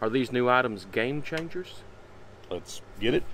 Are these new items game changers? Let's get it.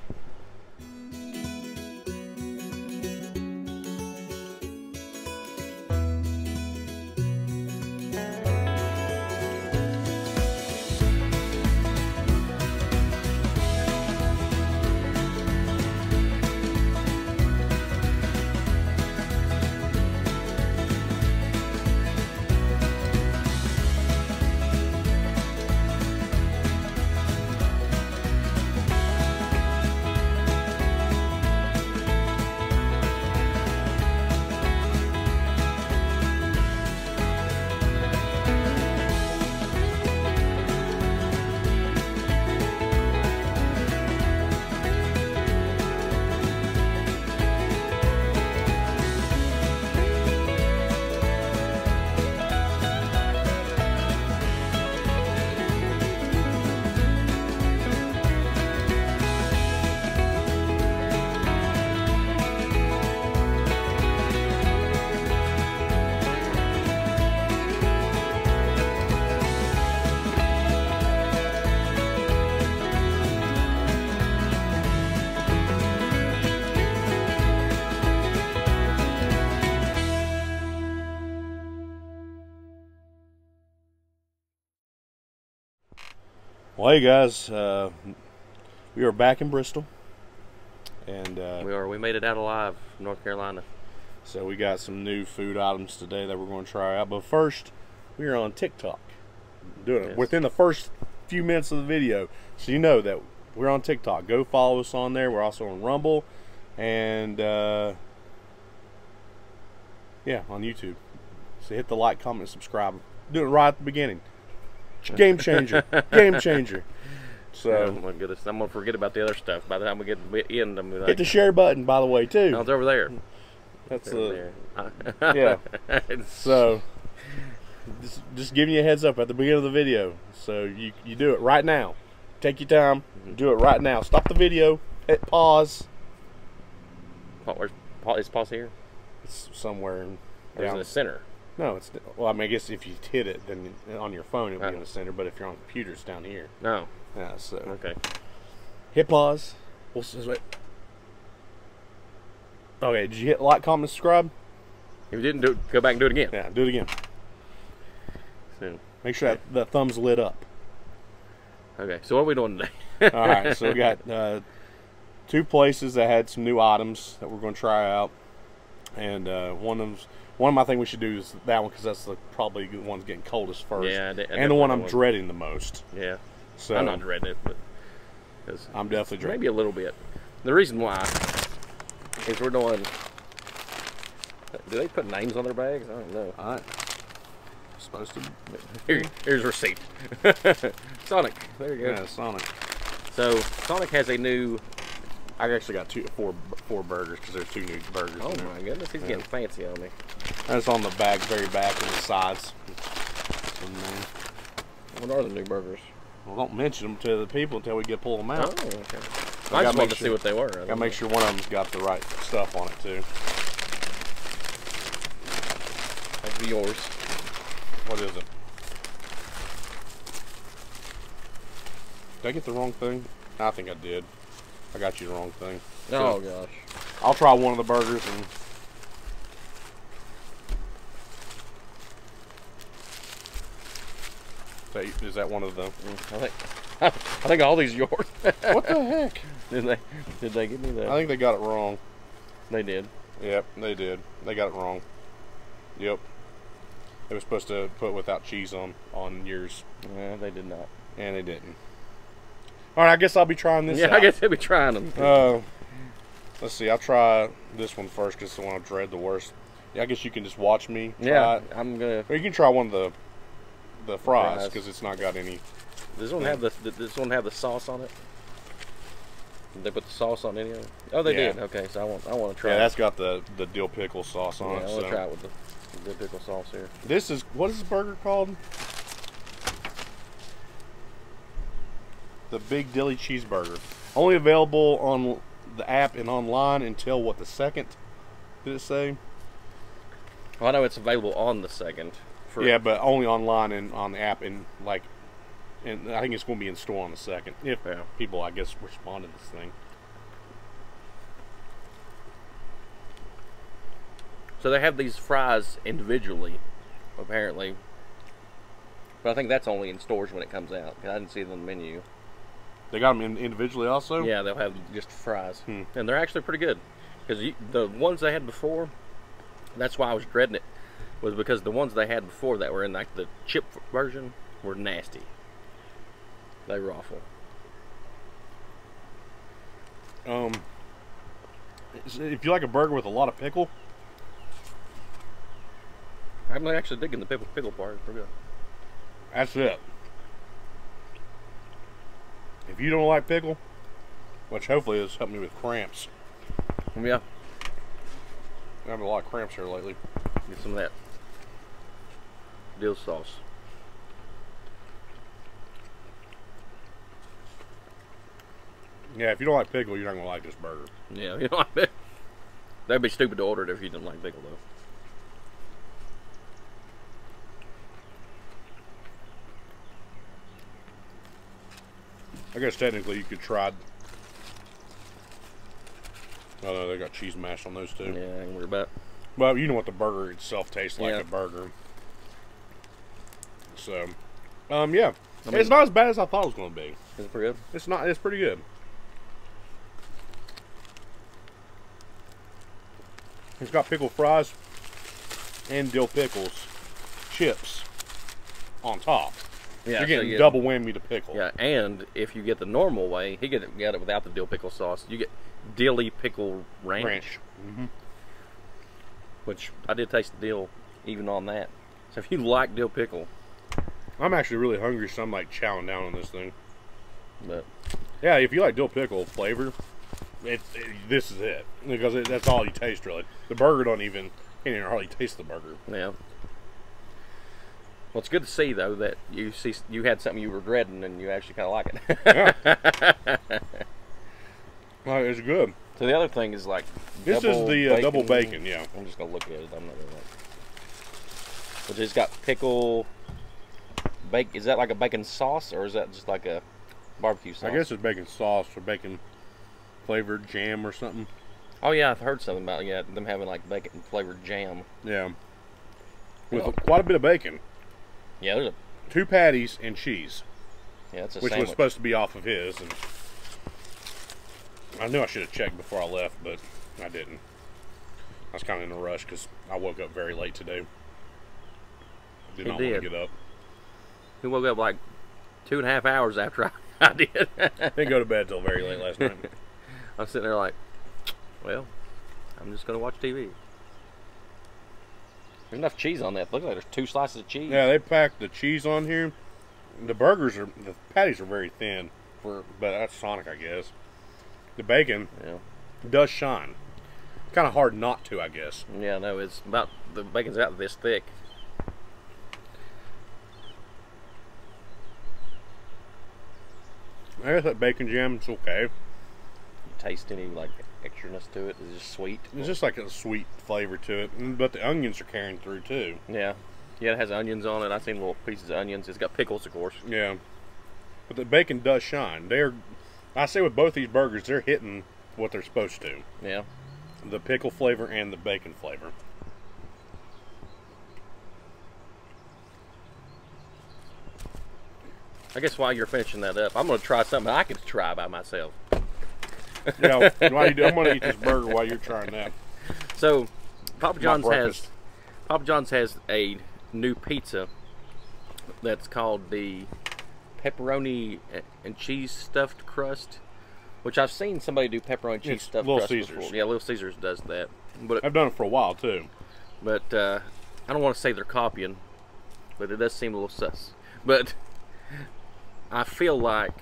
Hey guys, uh, we are back in Bristol, and uh, We are. We made it out alive from North Carolina. so we got some new food items today that we're going to try out. But first, we are on TikTok, doing it Yes. within the first few minutes of the video, so you know that we're on TikTok. Go follow us on there. We're also on Rumble, and uh, yeah, on YouTube. So hit the like, comment, subscribe. Do it right at the beginning. Game changer. Game changer. So oh my goodness, I'm gonna forget about the other stuff. By the time we get to the end, I'm like, hit the share button, by the way, too. no, it's over there. That's It's over the there. yeah. So, just, just giving you a heads up at the beginning of the video. So you you do it right now. Take your time. Mm-hmm. Do it right now. Stop the video. Hit pause. Where's? Is pause here? It's somewhere in Or is it down. in the center? No, it's well. I mean, I guess if you hit it, then on your phone it'll be Oh. in the center. But if you're on the computer, it's down here. No. Yeah. So Okay. hit pause. We'll wait. Okay. Did you hit like, comment, subscribe? If you didn't do it, go back and do it again. Yeah. Do it again. So. Make sure that the thumbs lit up. Okay. So what are we doing today? All right, so we got uh, two places that had some new items that we're going to try out, and uh, one of them's one of my I think we should do is that one because that's the, probably the one getting coldest first, Yeah, I I and the one I'm dreading the most. yeah. So I'm not dreading it, but I'm definitely dreading. maybe a little bit. The reason why is we're doing. Do they put names on their bags? I don't know. Right. Supposed to. Here, here's receipt. Sonic. There you go. Yeah, Sonic. So Sonic has a new. I actually got two, four, four burgers because there's two new burgers. Oh my goodness, he's getting fancy on me. And it's on the back, very back, and the sides. What are the new burgers? Well, don't mention them to the people until we get pull them Oh, out. okay. I I, just wanted to see what they were. I Gotta make sure one of them's got the right stuff on it too. That's yours. What is it? Did I get the wrong thing? I think I did. I got you the wrong thing. Oh gosh. I'll try one of the burgers and. That- Is that one of them? I think. I think all these yours. What the heck? did they? Did they give me that? I think they got it wrong. they did. Yep, they did. They got it wrong. Yep. They were supposed to put without cheese on on yours, Yeah, they did not. and they didn't. All right, I guess I'll be trying this. yeah, out. I guess they'll be trying them. Uh, let's see. I'll try this one first because it's the one I dread the worst. Yeah, I guess you can just watch me. Try yeah, it. I'm gonna. Or you can try one of the the fries because it's not got any. Does this one have the? This one have the sauce on it? Did they put the sauce on any of them? Oh, they Yeah. did. Okay, so I want. I want to try. Yeah, it. that's got the the dill pickle sauce Yeah, on I it. want So to try it with the, the pickle sauce here. this is what is this burger called? The Big Dilly Cheeseburger. Only available on the app and online until what the second? Did it say? Well, I know it's available on the second. For, Yeah, but only online and on the app and like and I think it's going to be in store on the second if Yeah. people, I guess, respond to this thing. So they have these fries individually, apparently. But I think that's only in stores when it comes out. 'cause I didn't see them on the menu. They got them in, individually also. Yeah, they'll have just fries, Hmm. and they're actually pretty good. Because the ones they had before, that's why I was dreading it, was because the ones they had before that were in like the chip version were nasty. They were awful. Um, if you like a burger with a lot of pickle, I'm actually digging the pickle pickle part. It's pretty good. that's it. If you don't like pickle, which hopefully has helped me with cramps. Yeah, I'm having a lot of cramps here lately. get some of that dill sauce. Yeah, if you don't like pickle, you're not gonna like this burger. Yeah, you know, I bet that'd be stupid to order it if you didn't like pickle though. I guess technically you could try. Oh no, they got cheese mash on those too. Yeah, I ain't worried about. Well, you know what the burger itself tastes like Yeah. a burger. So, um, yeah, I mean- it's not as bad as I thought it was going to be. Is it pretty good? It's not. It's pretty good. It's got pickle fries and dill pickles, chips on top. Yeah, You're so getting you- double whammy to pickle. Yeah, and if you get the normal way, he get it, get it without the dill pickle sauce. You get dilly pickle ranch, ranch. hmm which I did taste the dill even on that. So if you like dill pickle, I'm actually really hungry, so I'm like chowing down on this thing. but Yeah, if you like dill pickle flavor, it, it- this is it because it, that's all you taste really. The burger don't even can't even hardly taste the burger. yeah. Well, it's good to see though that you see you had something you were dreading and you actually kind of like it. Yeah, well, it's good. so the other thing is like This is the uh, double bacon. Yeah, I'm just gonna look at it. I'm not gonna. Like, which has got pickle. Bake is that like a bacon sauce or is that just like a barbecue sauce? I guess it's bacon sauce or bacon flavored jam or something. Oh yeah, I've heard something about yeah them having like bacon flavored jam. Yeah, with quite a bit of bacon, Yeah, there's a two patties and cheese, yeah, it's a which sandwich. was supposed to be off of his. And I knew I should have checked before I left, but I didn't. I was kind of in a rush because I woke up very late today. Did You not want to get up. He woke up like two and a half hours after I, I did. Didn't go to bed till very late last night. I'm sitting there like, well, I'm just gonna watch TV. There's enough cheese on that. Look like there's two slices of cheese. Yeah, they packed the cheese on here. The burgers are the patties are very thin for, but that's Sonic, I guess. The bacon Yeah. does shine. Kind of hard not to, I guess. Yeah, no, it's about the bacon's about this thick. I guess that bacon jam is okay. You taste any like extraness to it? Is it just sweet? It's just like a sweet flavor to it, but the onions are carrying through too. Yeah. Yeah, it has onions on it. I've seen little pieces of onions. It's got pickles, of course. Yeah, but the bacon does shine. They're, I say with both these burgers, they're hitting what they're supposed to. Yeah. The pickle flavor and the bacon flavor. I guess while you're finishing that up, I'm gonna try something I could try by myself. Yeah, you do, I'm gonna eat this burger while you're trying that. So, Papa John's has. Papa John's has a new pizza that's called the pepperoni and cheese stuffed crust, which I've seen somebody do pepperoni and cheese It's stuffed Little crust Caesars. before. Yeah, Little Caesars does that, but I've done it for a while too. but uh, I don't want to say they're copying, but it does seem a little sus. But I feel like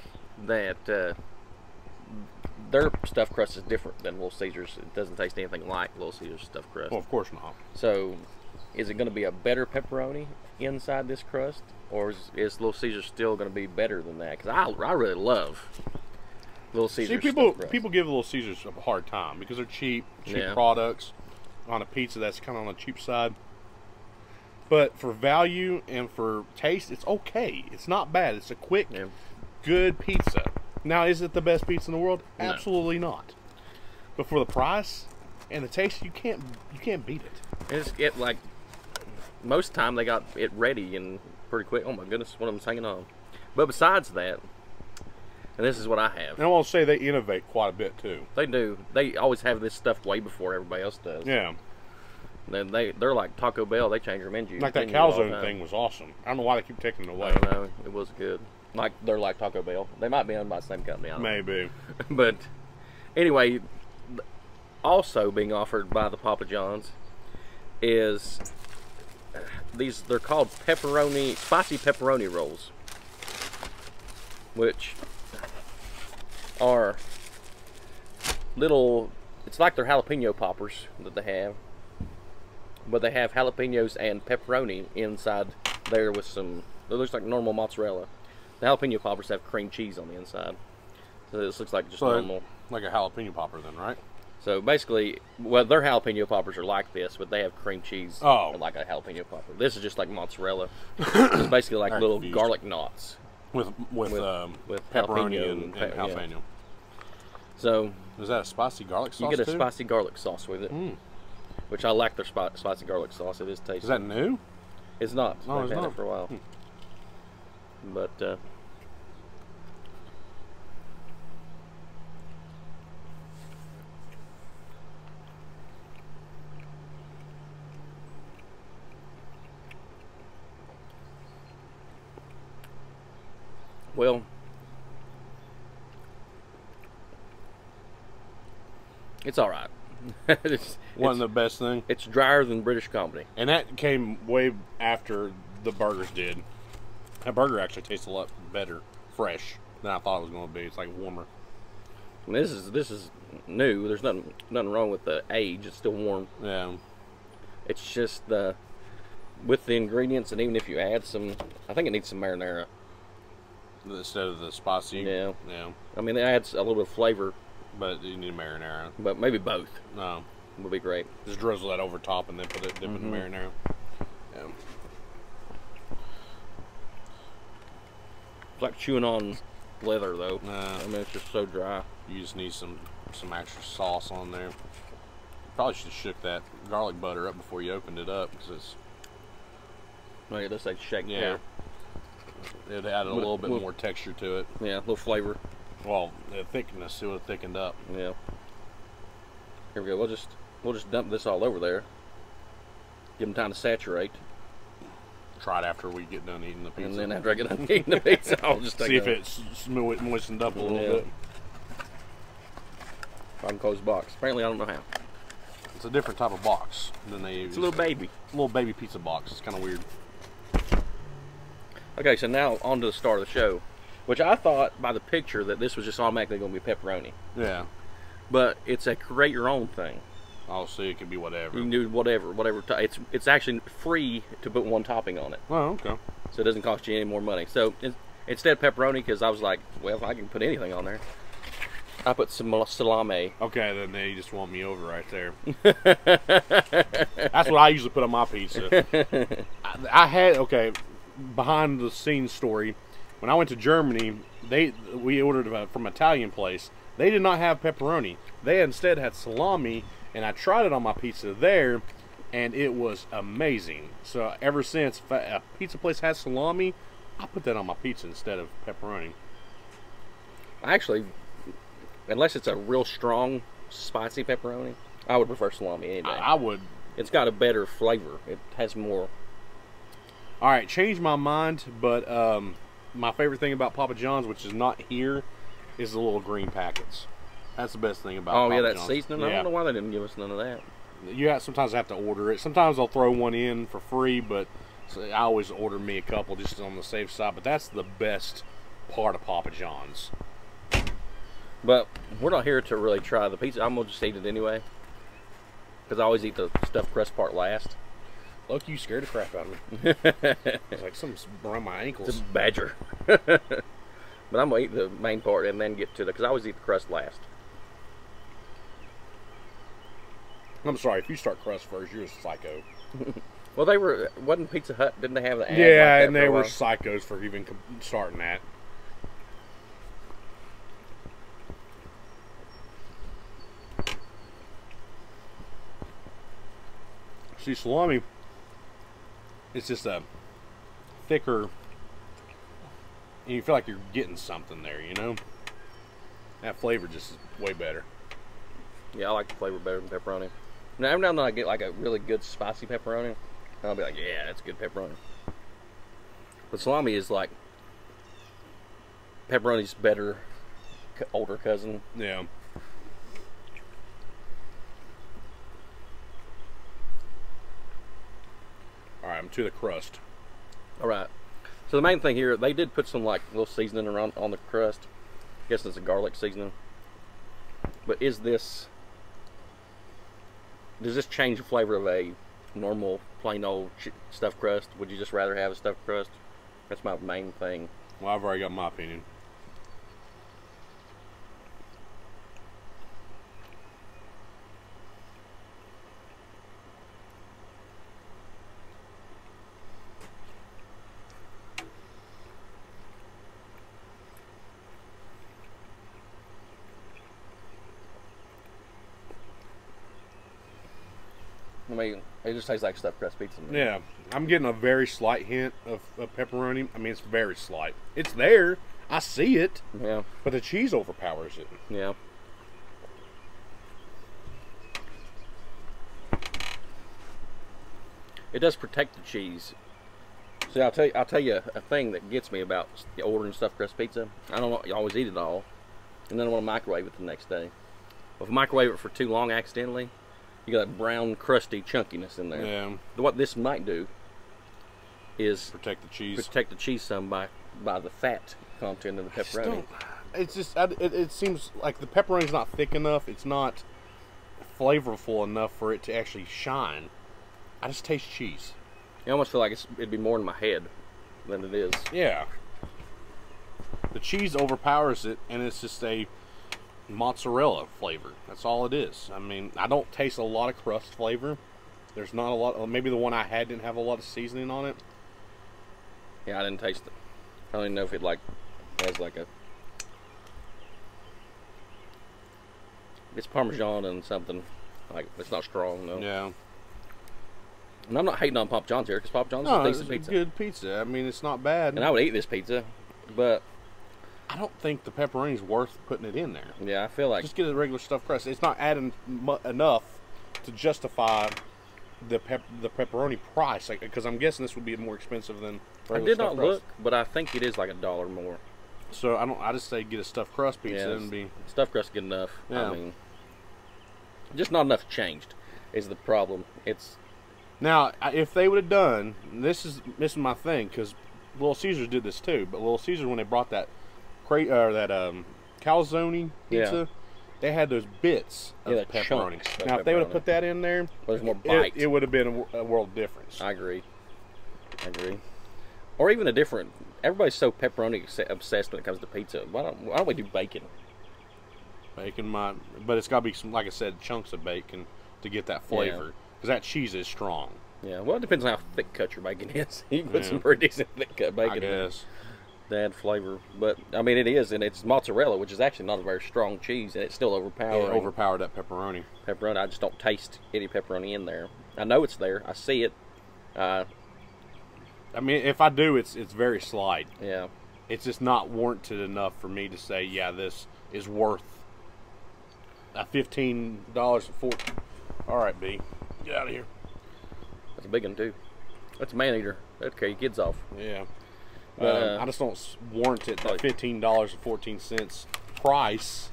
that uh, their stuffed crust is different than Little Caesars. It doesn't taste anything like Little Caesars stuffed crust. Well, of course not. So, is it going to be a better pepperoni inside this crust, or is, is Little Caesars still going to be better than that? Because I, I really love Little Caesars. See, people crust. people give Little Caesars a hard time because they're cheap, cheap Yeah. products on a pizza that's kind of on the cheap side. But for value and for taste, it's okay. It's not bad. It's a quick, Yeah. good pizza. Now, is it the best pizza in the world? No. Absolutely not. But for the price and the taste, you can't you can't beat it. It's it like most time they got it ready and pretty quick. Oh my goodness, one of them's hanging on. But besides that, and this is what I have. And I want to say they innovate quite a bit too. They do. They always have this stuff way before everybody else does. Yeah, Then they they're like Taco Bell. They change their menu. like that calzone thing was awesome. I don't know why they keep taking it I away. don't know. It was good. Like they're like Taco Bell. They might be owned by the same company. I don't know. Maybe. but anyway, also being offered by the Papa John's is these. They're called pepperoni, spicy pepperoni rolls, which are little. It's like they're jalapeno poppers that they have, but they have jalapenos and pepperoni inside there with some. It looks like normal mozzarella. The jalapeno poppers have cream cheese on the inside. So this looks like just So normal. like a jalapeno popper, then, right? So basically, well, their jalapeno poppers are like this, but they have cream cheese Oh. like a jalapeno popper. This is just like mozzarella. it's basically like little confused. garlic knots. With with, With- um, with pepperoni jalapeno and, and and pe- yeah. jalapeno. So Is that a spicy garlic sauce you get a too? spicy garlic sauce with it, Mm. Which I like their spi- spicy garlic sauce. It is tasty. Is that new? It's not. No, I've it's had not. it for a while. But uh, well, it's all right. It's, Wasn't it's, the best thing. it's drier than British comedy. And that came way after the burgers did. That burger actually tastes a lot better, fresh than I thought it was going to be. It's like warmer. And this is this is new. There's nothing nothing wrong with the age. It's still warm. Yeah. It's just the with the ingredients, and even if you add some, I think it needs some marinara. Instead of the spicy. Yeah. Yeah. I mean, it adds a little bit of flavor, But you need a marinara. but maybe both No. would be great. Just drizzle that over top and then put it dip in the Mhm. marinara. Yeah. It's like chewing on leather, though. Nah. I mean, it's just so dry. You just need some some extra sauce on there. Probably should have shook that garlic butter up before you opened it up because it's Look at this, like shake yeah. It added a little bit more texture to it. Yeah, a little flavor. Well, the thickness it would have thickened up. Yeah. Here we go. We'll just we'll just dump this all over there. Give them time to saturate, Try it after we get done eating the pizza. and then after I get done eating the pizza, I'll just take see if it's mo- moistened up a little Yeah. bit. if I can close the box. Apparently, I don't know how. It's a different type of box than they use. It's a little baby. A little baby pizza box. It's kind of weird. Okay, so now on to the start of the show, which I thought by the picture that this was just automatically going to be pepperoni, Yeah. but it's a create your own thing. Oh, I'll see. It could be whatever. You can do whatever, whatever. It's it's actually free to put one topping on it, Oh, okay. so it doesn't cost you any more money. So in, instead of pepperoni, because I was like, well, I can put anything on there. I put some salami. Okay, then they just want me over right there. That's what I usually put on my pizza. I, I had okay, behind the scenes story. When I went to Germany, they we ordered from an Italian place. They did not have pepperoni. They instead had salami, and I tried it on my pizza there, and it was amazing. So ever since a pizza place has salami, I put that on my pizza instead of pepperoni. Actually, unless it's a real strong, spicy pepperoni, I would prefer salami any day. I, I would it's got a better flavor. It has more. All right, changed my mind, but um, my favorite thing about Papa John's, which is not here, is the little green packets. That's the best thing about. Oh Papa yeah, that John's. seasoning. I don't know why they didn't give us none of that. you have, sometimes have to order it. Sometimes they'll throw one in for free, but I always order me a couple just on the safe side. But that's the best part of Papa John's. But we're not here to really try the pizza. I'm gonna just eat it anyway, because I always eat the stuffed crust part last. Look, you scared the crap out of me. It's like something's around my It's ankles. a badger. but I'm gonna eat the main part and then get to the because I always eat the crust last. I'm sorry if you start crust first, you're a psycho. Well, they were wasn't Pizza Hut? Didn't they have the Yeah, like and they were psychos for even starting that. See, salami, it's just a thicker, and you feel like you're getting something there, you know? That flavor just is way better. Yeah, I like the flavor better than pepperoni. Now, every now and then I get like a really good spicy pepperoni, and I'll be like, yeah, that's good pepperoni. But salami is like pepperoni's better, older cousin. Yeah. All right, I'm to the crust. All right. So the main thing here, they did put some like little seasoning around on the crust. I guess it's a garlic seasoning. But is this? Does this change the flavor of a normal plain old stuffed crust? Would you just rather have a stuffed crust? That's my main thing. Well, I've already got my opinion. I mean, it just tastes like stuffed crust pizza. Yeah, I'm getting a very slight hint of, of pepperoni. I mean, it's very slight. It's there. I see it, Yeah. but the cheese overpowers it. Yeah. It does protect the cheese. See, I'll tell you, I'll tell you a thing that gets me about ordering stuffed crust pizza. I don't always eat it all, and then I want to microwave it the next day. If I microwave it for too long accidentally, you got that brown, crusty chunkiness in there. Yeah, What this might do is protect the cheese. protect the cheese some by by the fat content of the pepperoni. It's just I- it, it seems like the pepperoni's not thick enough. It's not flavorful enough for it to actually shine. I just taste cheese. I almost feel like it's, it'd be more in my head than it is. Yeah. The cheese overpowers it, and it's just a mozzarella flavor. That's all it is. I mean, I don't taste a lot of crust flavor. There's not a lot. Uh, maybe the one I had didn't have a lot of seasoning on it. Yeah, I didn't taste it. I don't even know if it like has like a. It's Parmesan and something like it's not strong though. Yeah. And I'm not hating on Papa John's here because Papa John's No, is a decent pizza, good pizza. I mean, it's not bad. and I would eat this pizza. But I don't think the pepperoni's worth putting it in there. yeah, I feel like Just get a regular stuffed crust. It's not adding enough to justify the pep- the pepperoni price. Like, because I'm guessing this would be more expensive than. I did not crust. look, but I think it is like a dollar more. So I don't. I just say get a stuffed crust pizza Yeah, and be. Stuffed crust good enough. Yeah. I mean, just not enough changed is the problem. It's Now, if they would have done this is this is my thing because Little Caesars did this too. But Little Caesars when they brought that cra- or that um calzone Yeah. pizza, they had those bits of Yeah, pepperoni. of Now, if they would have put that in there, there's more it, bite. it would have been a, a world difference. I agree. I agree. Or even a different. Everybody's so pepperoni obsessed when it comes to pizza. Why don't Why don't we do bacon? Bacon might, but it's got to be some, like I said, chunks of bacon to get that flavor because that cheese is strong. Yeah. Well, it depends on how thick cut your bacon is. you can put Yeah. some pretty decent thick cut bacon I in guess. To add flavor. But I mean, it is, and it's mozzarella, which is actually not a very strong cheese, and it's still overpowering. overpowered that pepperoni. pepperoni. I just don't taste any pepperoni in there. I know it's there. I see it. Uh, I mean, if I do, it's it's very slight. yeah. It's just not warranted enough for me to say, yeah, this is worth a fifteen dollars and four. All right, B, get out of here. That's a big one too. That's a man eater. That'd carry your kids off. Yeah, But, Um, uh, I just don't warrant it that fifteen dollars and fourteen cents price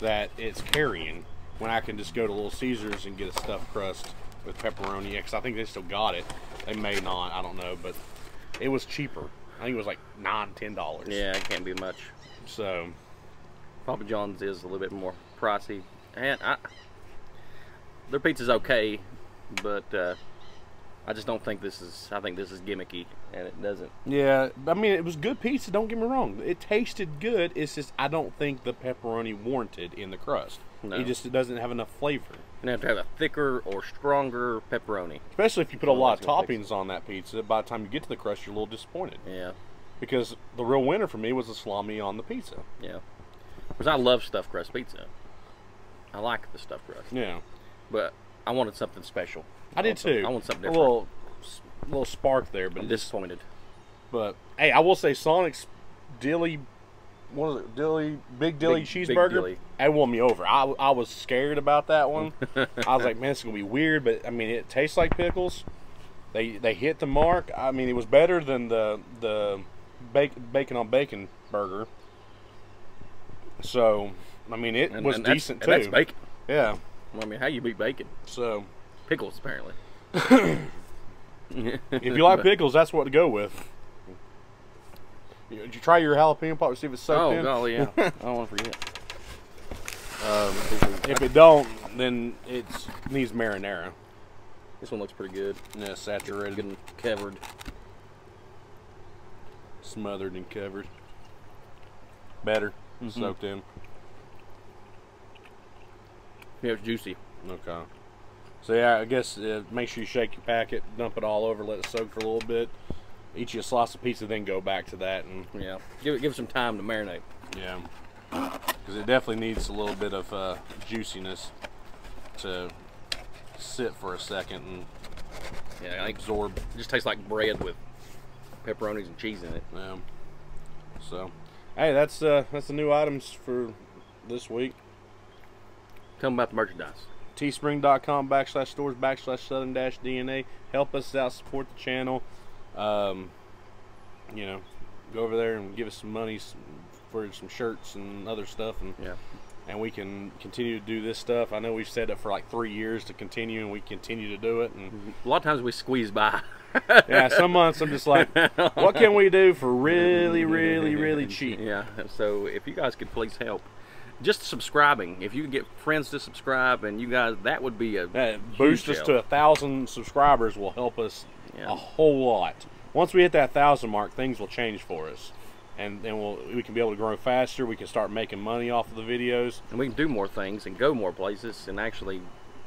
that it's carrying when I can just go to Little Caesars and get a stuffed crust with pepperoni. Because I think they still got it. They may not. I don't know, but it was cheaper. I think it was like nine, ten dollars. Yeah, it can't be much. So Papa John's is a little bit more pricey, and I, their pizza's okay, but uh, I just don't think this is. I think this is gimmicky, and it doesn't. yeah, I mean it was good pizza. Don't get me wrong. It tasted good. It's just I don't think the pepperoni warranted in the crust. No. It just it doesn't have enough flavor. You have to have a thicker or stronger pepperoni. Especially if you put a lot of that's gonna fix toppings on that pizza. By the time you get to the crust, you're a little disappointed. Yeah, Because the real winner for me was the salami on the pizza. yeah. Because I love stuffed crust pizza. I like the stuffed crust, Yeah. but I wanted something special. I did too. I want something different. a little, little spark there, but I'm disappointed. But hey, I will say Sonic's dilly, what is it? Dilly, big dilly Big- big cheeseburger. dilly. That won me over. I, I was scared about that one. I was like, man, it's gonna be weird, but I mean, it tastes like pickles. They they hit the mark. I mean, it was better than the the bacon, bacon on bacon burger. So, I mean, it And, was and decent too. That's Yeah. I mean, how you beat bacon? So, Pickles, apparently. if you like pickles, that's what to go with. You- Did you try your jalapeno pop to see if it's soaked Oh, in? golly, yeah. I don't want to forget. Um, if it don't, then it needs marinara. This one looks pretty good. Yeah, saturated, Getting covered. smothered, and covered. Better, Mhm. soaked in. Yeah, it's juicy. Okay. So yeah, I guess uh, make sure you shake your packet, dump it all over, let it soak for a little bit. Eat you a slice of pizza, then go back to that, and Yeah. Give it, give it some time to marinate. yeah, because it definitely needs a little bit of uh, juiciness to sit for a second and Yeah, I absorb. it just tastes like bread with pepperonis and cheese in it. Yeah. So, hey, that's uh, that's the new items for this week. Tell them about the merchandise. teespring.com backslash stores backslash southern dash DNA. Help us out, support the channel. Um, you know, go over there and give us some money for some shirts and other stuff, and Yeah. and we can continue to do this stuff. I know we've said it for like three years to continue, and we continue to do it. And A lot of times we squeeze by. yeah, some months I'm just like, what can we do for really, really, really cheap? Yeah. So if you guys could please help, just subscribing. If you can get friends to subscribe, and you guys, that would be a Uh, boost us help. to a thousand subscribers will help us Yeah. a whole lot. Once we hit that thousand mark, things will change for us, and then we'll we can be able to grow faster. We can start making money off of the videos. and we can do more things and go more places and actually,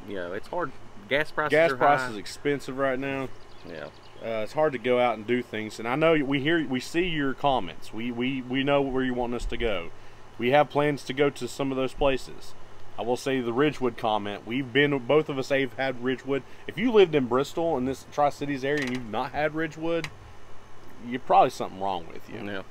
you know, it's hard. Gas prices Gas price is expensive right now. Yeah. Uh, it's hard to go out and do things, and I know we hear we see your comments. We we we know where you want us to go. We have plans to go to some of those places. I will say the Ridgewood comment. We've been both of us have had Ridgewood. If you lived in Bristol in this Tri Cities area and you've not had Ridgewood, you're probably something wrong with you. Yeah.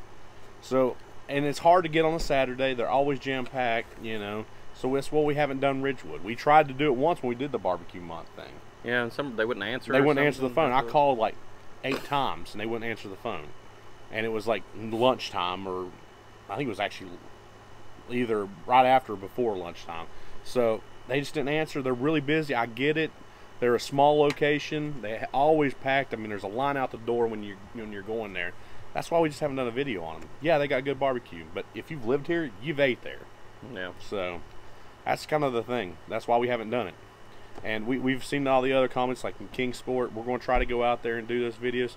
So, and it's hard to get on a Saturday. They're always jam packed, you know. So that's why we haven't done Ridgewood. We tried to do it once when we did the barbecue month thing. Yeah, and some they wouldn't answer. They wouldn't answer the phone. I called like eight times and they wouldn't answer the phone. And it was like lunchtime or I think it was actually either right after or before lunchtime. So they just didn't answer. They're really busy. I get it. They're a small location. They always packed. I mean, there's a line out the door when you when you're going there. That's why we just haven't done a video on them. Yeah, they got good barbecue, but if you've lived here, you've ate there. Yeah. So that's kind of the thing. That's why we haven't done it. And we, we've seen all the other comments, like in Kingsport. We're going to try to go out there and do those videos.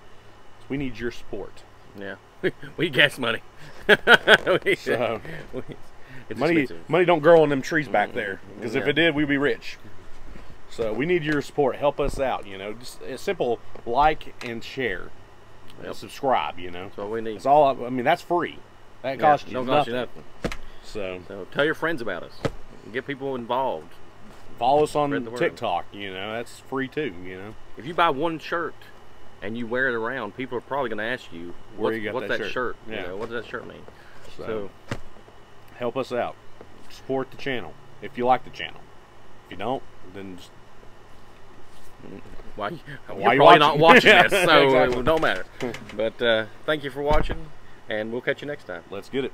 We need your support. Yeah. we gas money. we, So- we- money, money don't grow on them trees back mm-hmm. there. Because if it did, we'd be rich. So we need your support. Help us out. You know, just a simple like and share, and subscribe. You know, That's what we need. it's all. I I mean, that's free. That Yeah, costs you don't nothing. cost you nothing. So So tell your friends about us. Get people involved. follow us on the. TikTok. You know, that's free too. You know. If you buy one shirt and you wear it around, people are probably going to ask you, Where what's, you got what's that that, shirt?" shirt? You Yeah. know, what does that shirt mean? So, So, help us out. Support the channel if you like the channel. If you don't, then just why, you're Why you probably not watching? watching this, so exactly. it don't matter. But uh, thank you for watching, and we'll catch you next time. let's get it.